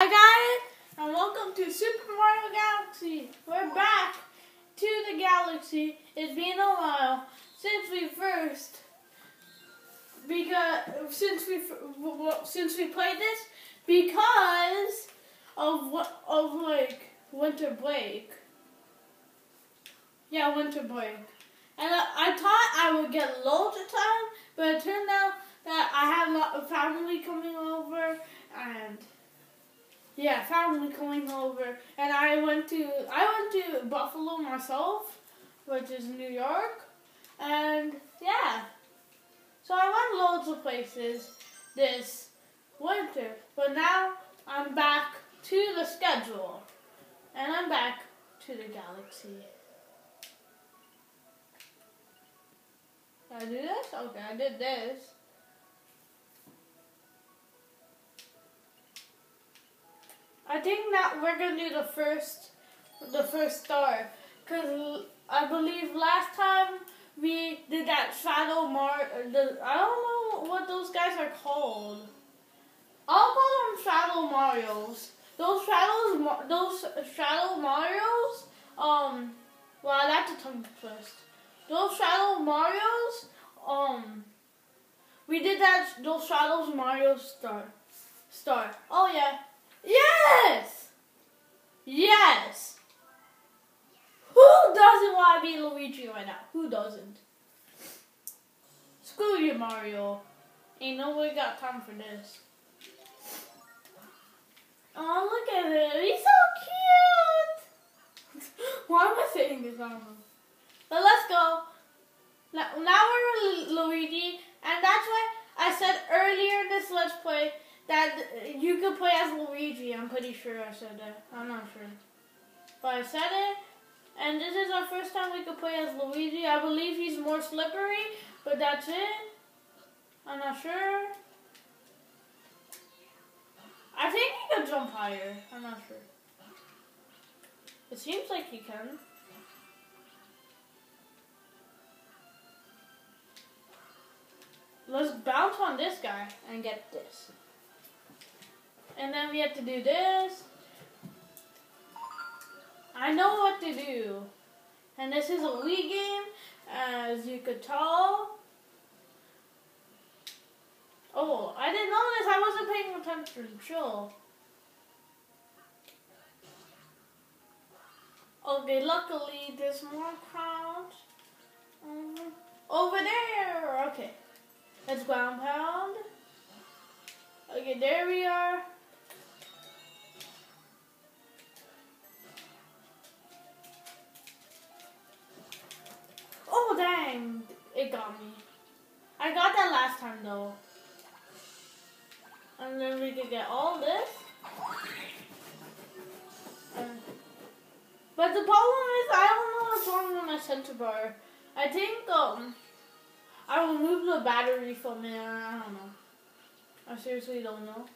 Hi guys, and welcome to Super Mario Galaxy. We're back to the galaxy. It's been a while since we first because since we since we played this because of what of like winter break. Yeah, winter break. And I, I thought I would get loads of time, but it turned out that I had a lot of family coming over and yeah, family coming over, and I went to I went to Buffalo myself, which is New York, and yeah, so I went loads of places this winter, but now I'm back to the schedule, and I'm back to the galaxy. Did I do this? Okay, I did this. I think that we're gonna do the first, the first star, cause I believe last time we did that Shadow Mar. The, I don't know what those guys are called. I'll call them Shadow Mario's. Those shadows, those Shadow Mario's. Um, well, have to tongue first. Those Shadow Mario's. Um, we did that. Those Shadows Mario star, star. Oh yeah. Yes! Yes! Who doesn't want to be Luigi right now? Who doesn't? Screw you, Mario. Ain't nobody got time for this. Oh, look at him. He's so cute. Why am I saying this? I don't know. But let's go. Now, now we're Luigi, and that's why I said earlier in this Let's Play that you could play as Luigi. I'm pretty sure I said that. I'm not sure. But I said it. And this is our first time we could play as Luigi. I believe he's more slippery, but that's it. I'm not sure. I think he can jump higher. I'm not sure. It seems like he can. Let's bounce on this guy and get this. And then we have to do this. I know what to do. And this is a Wii game, as you could tell. Oh, I didn't know this. I wasn't paying attention. Chill. Okay, luckily there's more crowds. Um, over there. Okay. Let's ground pound. Okay, there we are. Dang. It got me. I got that last time though. And then we could get all this. but the problem is I don't know what's wrong with my sensor bar. I think um I removed the battery from it. I don't know. I seriously don't know.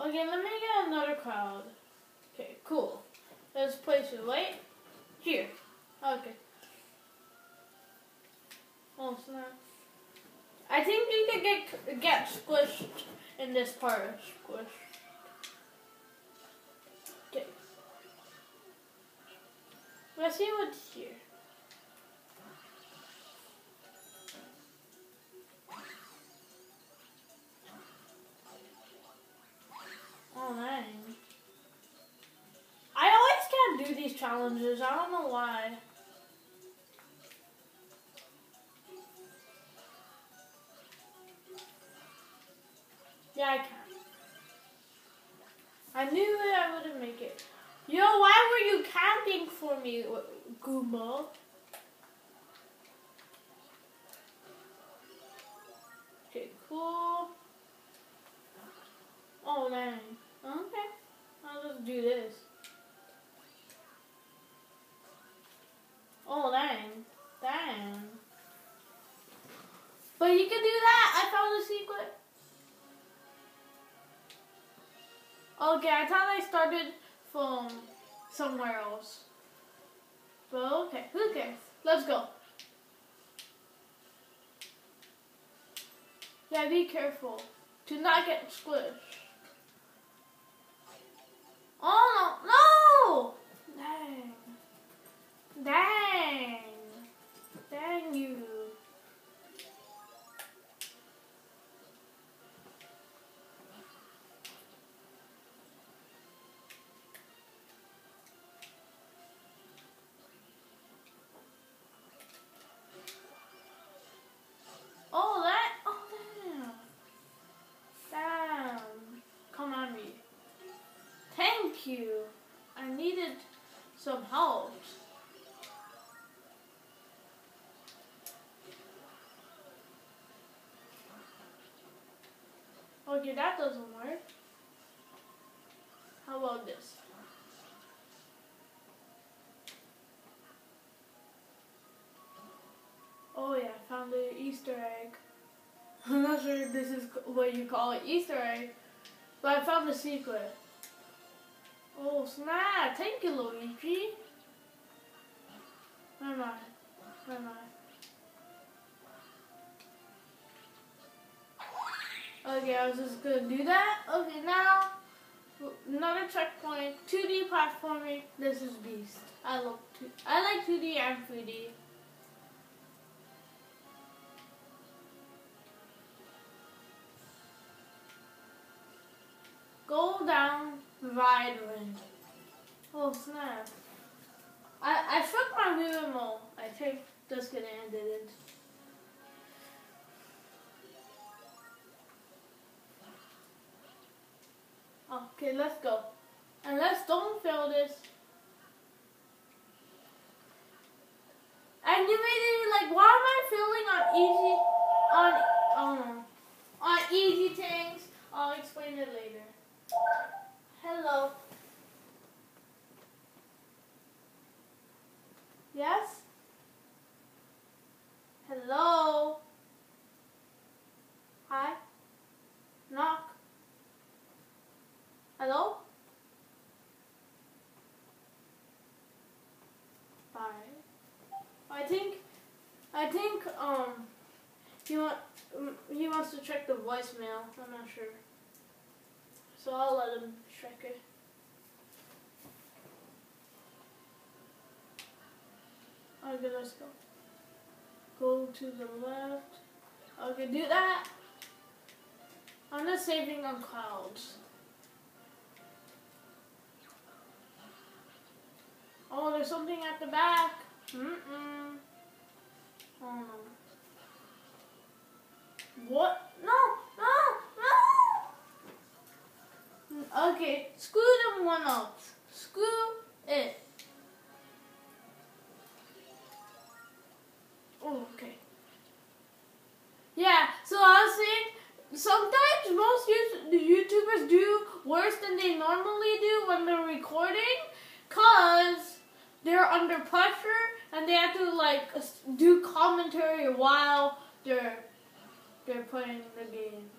Okay, let me get another crowd. Okay, cool. Let's place it right here. Okay. Oh snap. I think you can get get squished in this part. Squished. Okay. Let's see what's here. Oh, nice. These challenges. I don't know why. Yeah, I can. I knew that I wouldn't make it. Yo, why were you camping for me, Goomba? Okay, cool. Oh, man. Okay. I'll just do this. Okay, I thought I started from somewhere else. But okay, who cares? Let's go. Yeah, be careful. Do not get squished. You. I needed some help. Okay, that doesn't work. How about this? Oh yeah, I found the Easter egg. I'm not sure if this is what you call it, Easter egg, but I found the secret. Oh snap! Thank you, Luigi. Where am I? Where am I? Okay, I was just gonna do that. Okay, now another checkpoint. 2D platforming. This is Beast. I look. Two, I like 2D and 3D. Go down, ring. Oh snap! I I shook my Wii remote. I think just gonna end it. Okay, let's go. And let's don't fail this. And you may be like, why am I feeling on easy, on, um, on easy things? I'll explain it later. Hello. Yes? Hello? Hi? Knock. Hello? Bye. I think, I think, um, he want, he wants to check the voicemail. I'm not sure. So I'll let him check it. Okay, let's go. Go to the left. Okay, do that. I'm just saving on clouds. Oh, there's something at the back. Mm-mm. Oh no. What? No, no, no! Okay, screw them one up. Screw it. Oh, okay. Yeah, so I was saying, sometimes most YouTubers do worse than they normally do when they're recording, cause they're under pressure and they have to like do commentary while they're they're playing the game.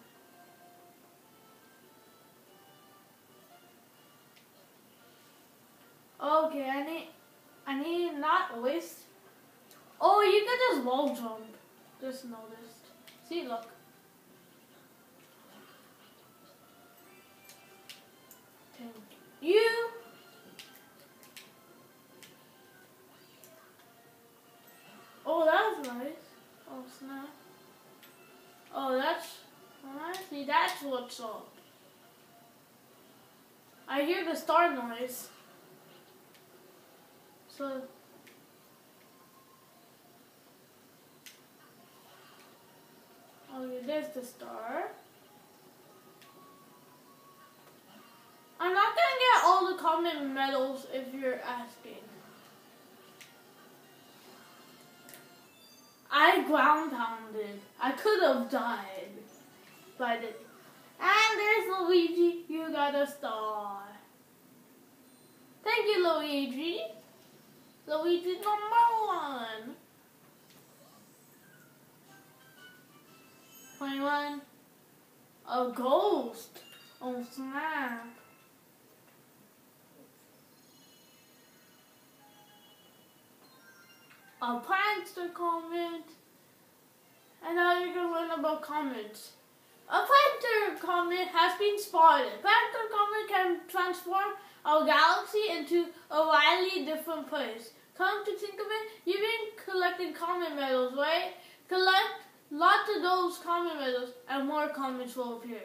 Okay, I need I need not waste. Oh, you can just wall jump. Just noticed. See, look. You. Oh, that's nice. Oh, snap. Oh, that's... See, that's what's up. I hear the star noise. So... Oh, there's the star. I'm not gonna get all the comet medals if you're asking. I ground pounded. I could have died. But it, and there's Luigi. You got a star. Thank you, Luigi. Luigi number one. 21. A ghost. Oh snap. A prankster comet. And now you can learn about comets. A Panther Comet has been spotted. Panther Comet can transform our galaxy into a wildly different place. Come to think of it, you've been collecting comet medals, right? Collect lots of those comet medals and more comets will appear.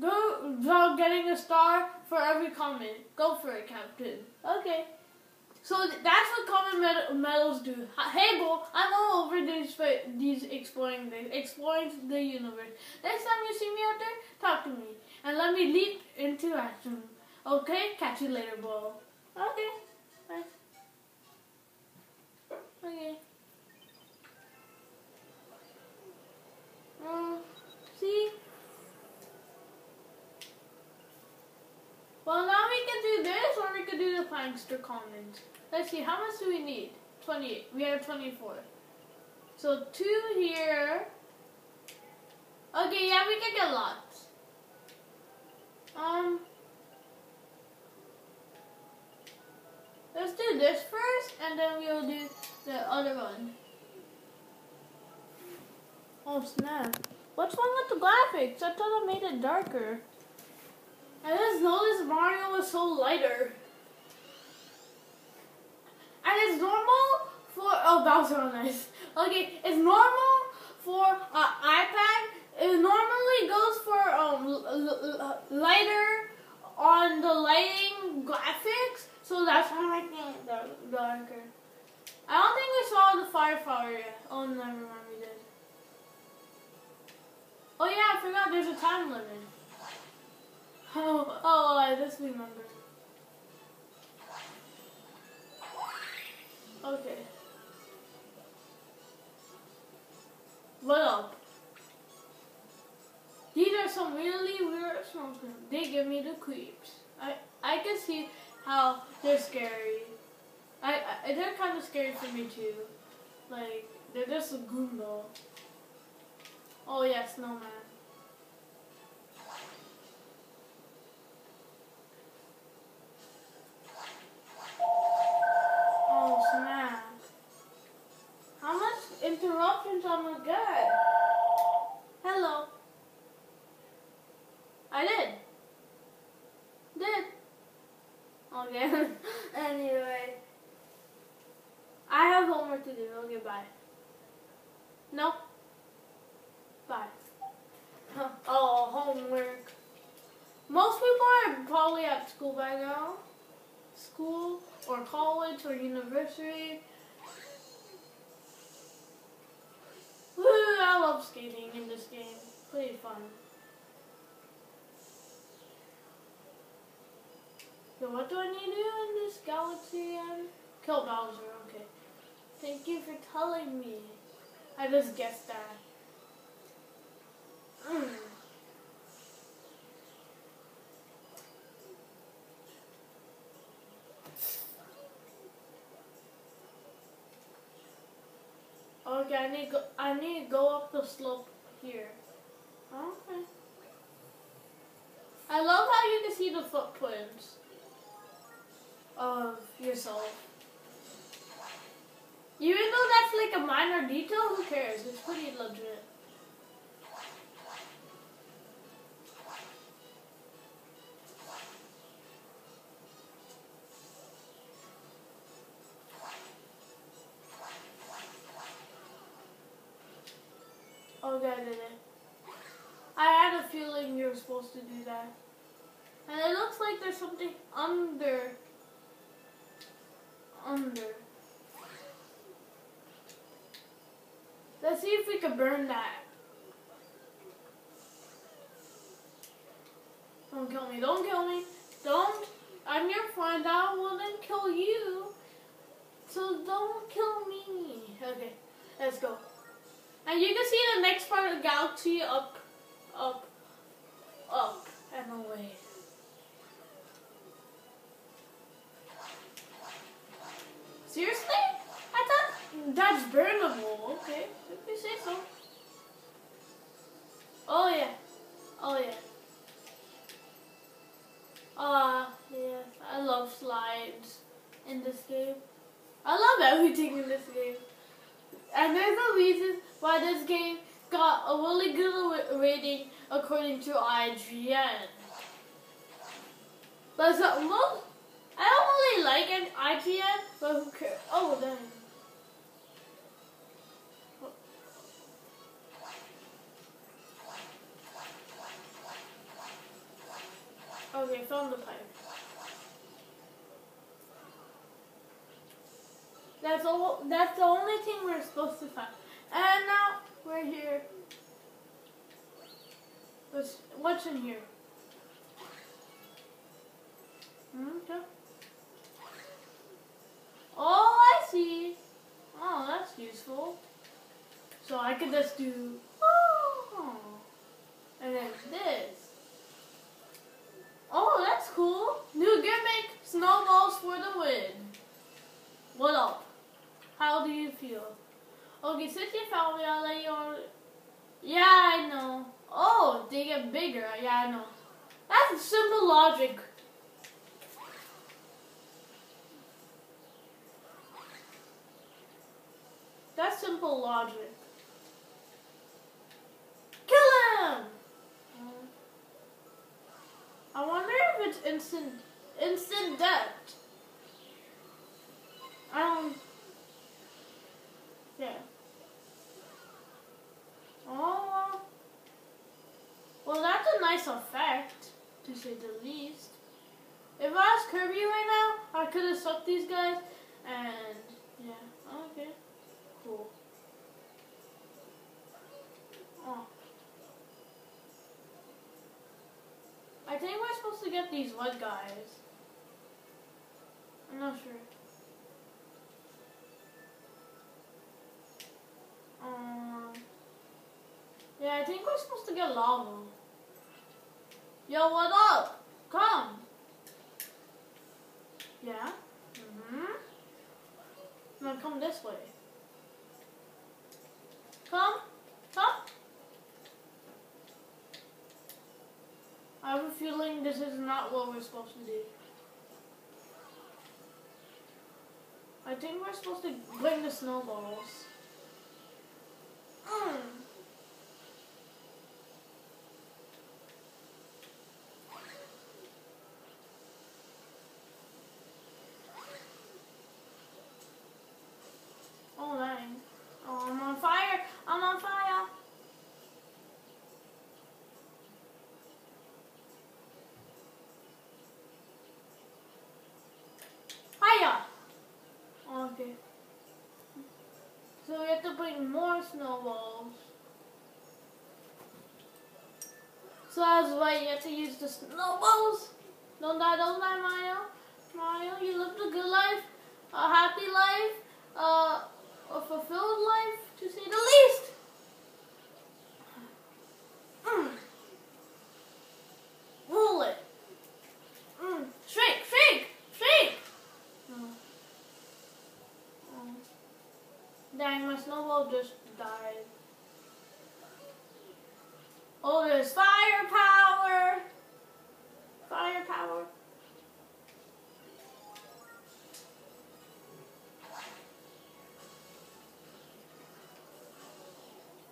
Go, go getting a star for every comet. Go for it, Captain. Okay. So that's what comet med- medals do. Hey, Bo, I'm all over these these exploring things, exploring the universe. Next time you see me out there, talk to me and let me leap into action. Okay, catch you later, Bo. Okay, bye. Okay. Um, see. Well, now we can do this, or we could do the Prankster Comets. Let's see, how much do we need? 28. We have 24. So, two here. Okay, yeah, we can get lots. Um, let's do this first, and then we'll do the other one. Oh, snap. What's wrong with the graphics? I thought I made it darker. I just noticed Mario was so lighter. And it's normal for oh Bowser on ice. Okay, it's normal for uh, iPad. It normally goes for um lighter on the lighting graphics, so that's why I think it darker. I don't think we saw the fireflower yet. Oh, never mind, we did. Oh yeah, I forgot there's a time limit. Oh, oh, I just remember. Really weird. They give me the creeps. I I can see how they're scary. I, I they're kind of scary for me too. Like they're just a Goomba. Oh yeah, snowman. To bye. No. Bye. oh, homework. Most people are probably at school by now. School or college or university. Ooh, I love skating in this game. Pretty fun. So what do I need to do in this galaxy kill Bowser, okay. Thank you for telling me. I just guessed that. Mm. Okay, I need go, I need to go up the slope here. Okay. I love how you can see the footprints of yourself. Even though that's like a minor detail, who cares? It's pretty legit. Oh, okay, I did it. I had a feeling you were supposed to do that. And it looks like there's something. Under. Let's see if we can burn that. Don't kill me. Don't kill me. Don't. I'm your friend. I wouldn't kill you. So don't kill me. Okay, let's go. And you can see the next part of the galaxy up, up, up, and away. Seriously? That's burnable. Okay, if you say so. Oh yeah. Oh yeah. Ah, uh, yeah. I love slides in this game. I love everything in this game. And there's a reason why this game got a really good rating according to IGN. But so, I don't really like an IGN, but who cares? Oh, dang. Okay, found the pipe. That's all. That's the only thing we're supposed to find. And now we're here. What's what's in here? Hmm, okay. Oh, I see. Oh, that's useful. So I could just do oh, and then this. Oh, that's cool. New gimmick, snowballs for the win. What up? How do you feel? Okay, since you found me, I'll let you on. Yeah, I know. Oh, they get bigger. Yeah, I know. That's simple logic. That's simple logic. Kill him! Uh-huh. I wonder if it's instant instant death. Um. Yeah. Oh. Well, that's a nice effect, to say the least. If I was Kirby right now, I could have sucked these guys, and yeah, okay, cool. Oh. I think we're supposed to get these white guys. I'm not sure. Um, yeah, I think we're supposed to get lava. Yo, what up? Come. Yeah? Mm-hmm. Now come this way. Come. Come. I have a feeling this is not what we're supposed to do. I think we're supposed to bring the snowballs. Mm. Oh, dang. Oh, I'm on fire. I'm on fire. Hiya. Okay. Bring more snowballs. So that's why you have to use the snowballs. Don't die, don't die, Mario. Mario, you lived a good life, a happy life, uh, a fulfilled life, to say the least. Mm. Roll it. Mm. Shake, shake, shake. Mm. Mm. Dang, my snowball just died. Oh, there's firepower. Firepower.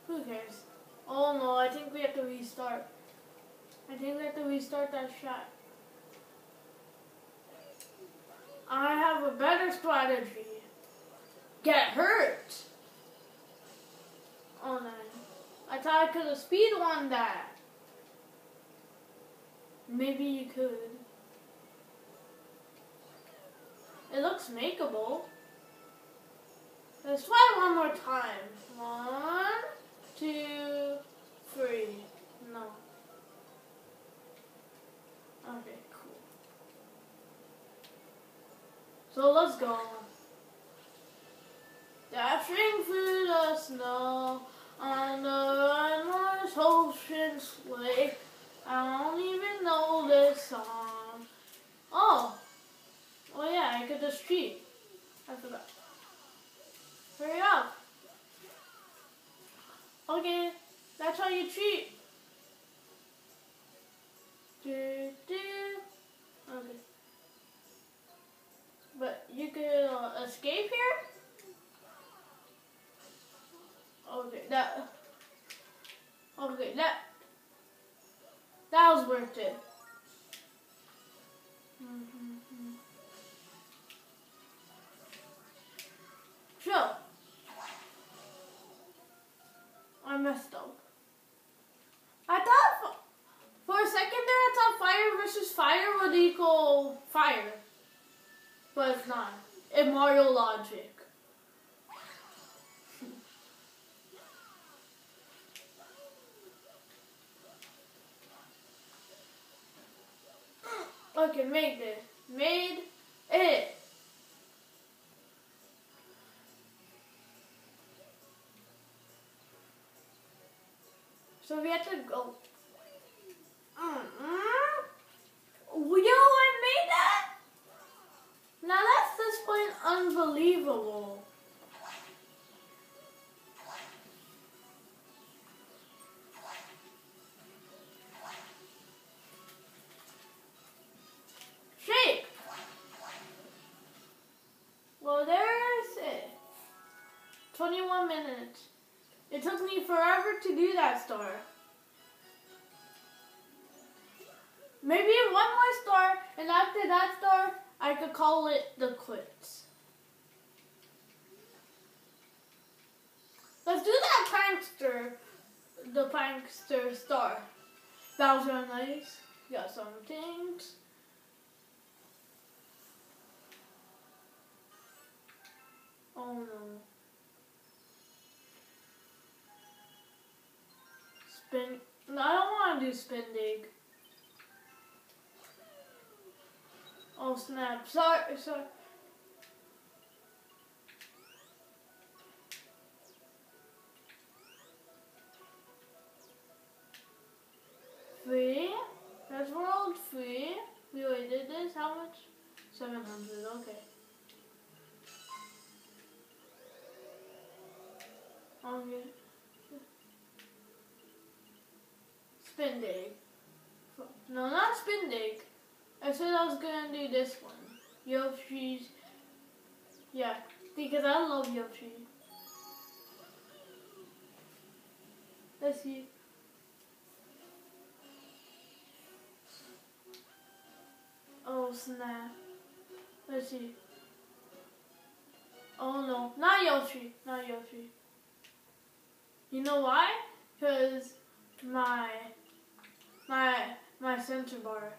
Who cares? Oh no, I think we have to restart. I think we have to restart that shot. I have a better strategy. Get hurt. Oh. I thought I could have speed won that. Maybe you could. It looks makeable. Let's try one more time. One, two, three. No. Okay, cool. So let's go. Dashing through I don't even know this song. Oh. Oh yeah, I could just cheat. I forgot. Hurry up. Okay, that's how you cheat. Mm-hmm. Sure. I messed up. I thought for a second there I thought fire versus fire would equal fire. But it's not. In Mario logic. Okay, made it. Made it. So we have to go. Mm-mm. Yo, I made that? Now that's this point unbelievable. 21 minutes. It took me forever to do that star. Maybe one more star, and after that star, I could call it the quits. Let's do that prankster, the prankster star. Bowser nice. Got some things. Oh no. Spin. I don't want to do spin dig. Oh snap! Sorry, sorry. Three. That's world three. We already did this. How much? Seven hundred. Okay. Okay. Spin dig. No, not spin dig. I said I was gonna do this one. Yoshi's. Yeah, because I love Yoshi. Let's see. Oh snap. Let's see. Oh no, not Yoshi, not Yoshi. You know why? Because my my my sensor bar.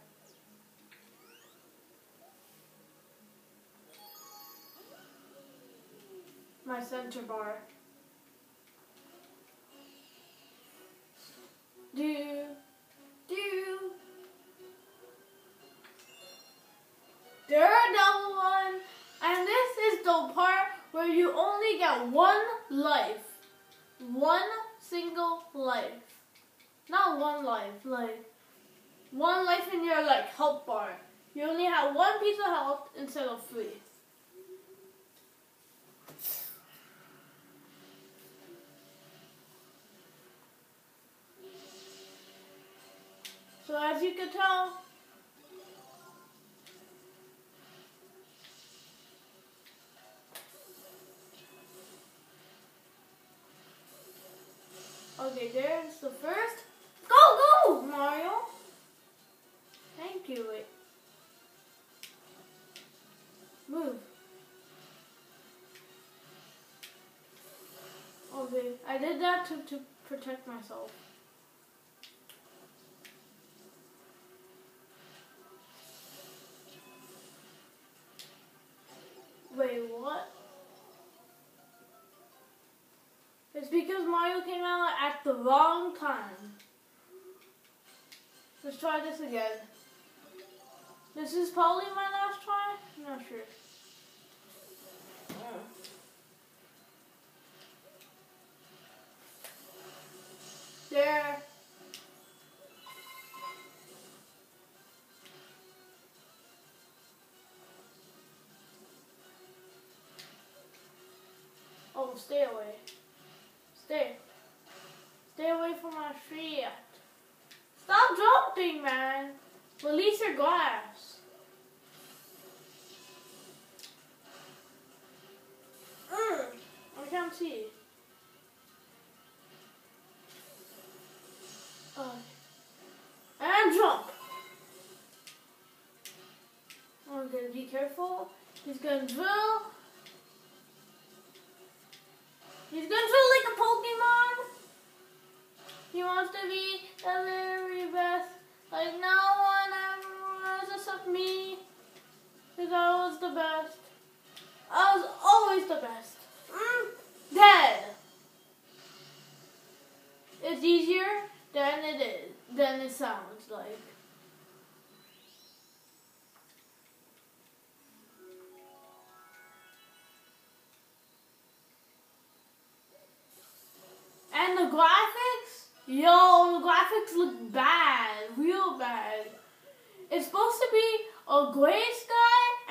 My sensor bar. Okay, there's the first. Go, go, Mario. Thank you. Wait. Move. Okay, I did that to, to protect myself. Wrong time. Let's try this again. This is probably my last try. I'm not sure. There. Oh, stay away. man. Release your glass. Mm, I can't see. Oh. And jump. I'm gonna be careful. He's gonna jump. The best. I was always the best. Mm. It's easier than it is, than it sounds like. And the graphics? Yo, the graphics look bad. Real bad. It's supposed to be a gray sky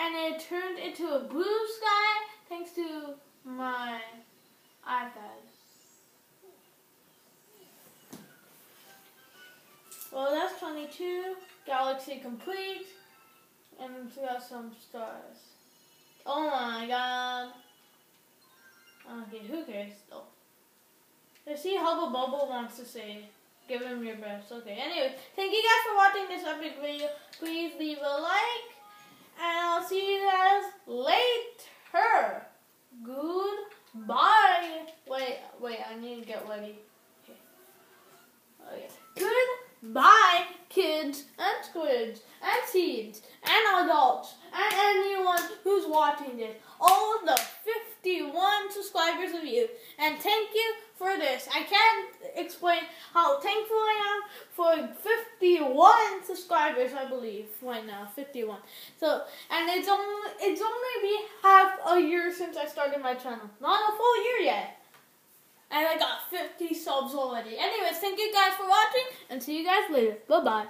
and it turned into a blue sky thanks to my iPad. Well, that's 22. Galaxy complete. And it's got some stars. Oh my god. Okay, who cares though? Let's see how the bubble wants to say. Give him your best. Okay, anyway, thank you guys for watching this epic video. Please leave a like. And I'll see you guys later. Goodbye. Wait, wait, I need to get ready. Okay. Goodbye, kids and squids and teens and adults and anyone who's watching this. All the 51 subscribers of you. And thank you for this. I can't explain how thankful I am for 51 subscribers, I believe, right now, 51. So, and it's only it's only half a year since I started my channel. Not a full year yet. And I got 50 subs already. Anyways, thank you guys for watching, and see you guys later. Bye-bye.